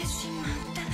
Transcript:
てしまった。